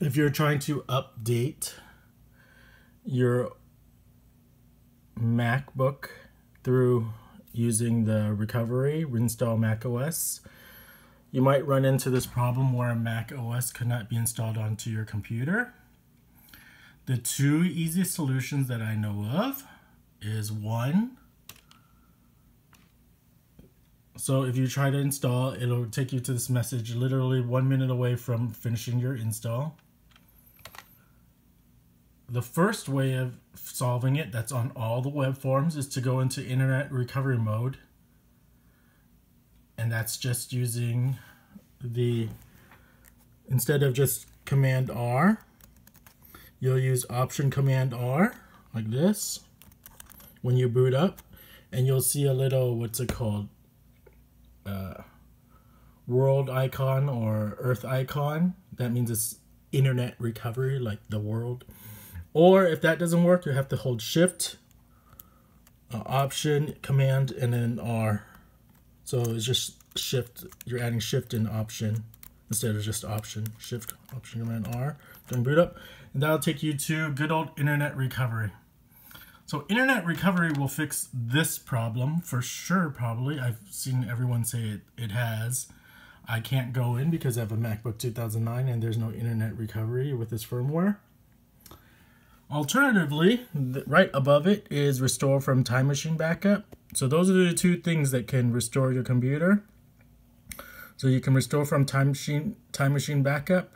if you're trying to update your MacBook through using the recovery reinstall Mac OS, you might run into this problem where Mac OS cannot be installed onto your computer. The two easiest solutions that I know of is one, so if you try to install, it'll take you to this message literally one minute away from finishing your install. The first way of solving it that's on all the web forms is to go into internet recovery mode. And that's just using the, instead of just command R, you'll use option command R like this when you boot up and you'll see a little, what's it called? Uh, world icon or earth icon. That means it's internet recovery, like the world. Or if that doesn't work, you have to hold shift, uh, option, command, and then R. So it's just shift, you're adding shift and option instead of just option, shift, option, command R during boot up. And that'll take you to good old internet recovery. So internet recovery will fix this problem for sure, probably. I've seen everyone say it, it has. I can't go in because I have a MacBook 2009 and there's no internet recovery with this firmware. Alternatively, right above it is restore from time machine backup. So those are the two things that can restore your computer. So you can restore from time machine time machine backup.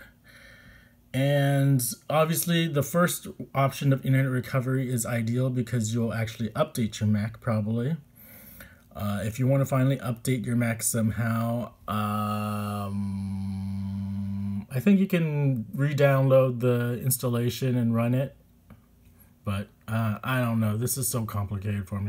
And obviously the first option of internet recovery is ideal because you'll actually update your Mac probably. Uh, if you want to finally update your Mac somehow, um, I think you can re-download the installation and run it but uh, I don't know. This is so complicated for me.